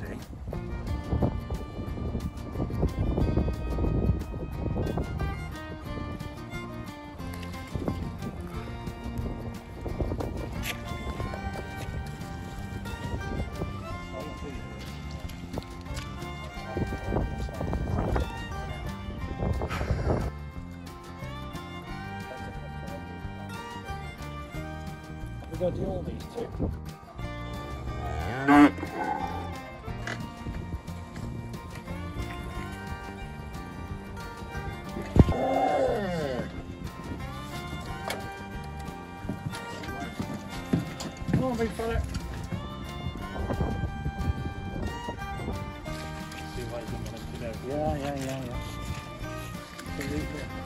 beauty. We've got to do all these two. On, big fella. See what you want to do. Yeah, yeah, yeah, yeah.